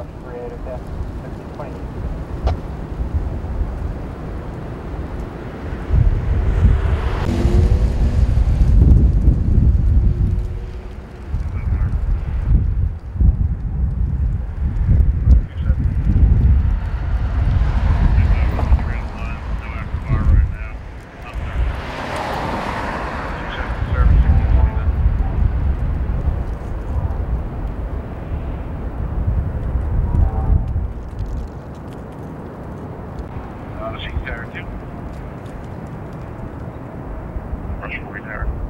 Cross 380, 1520. Rush 49.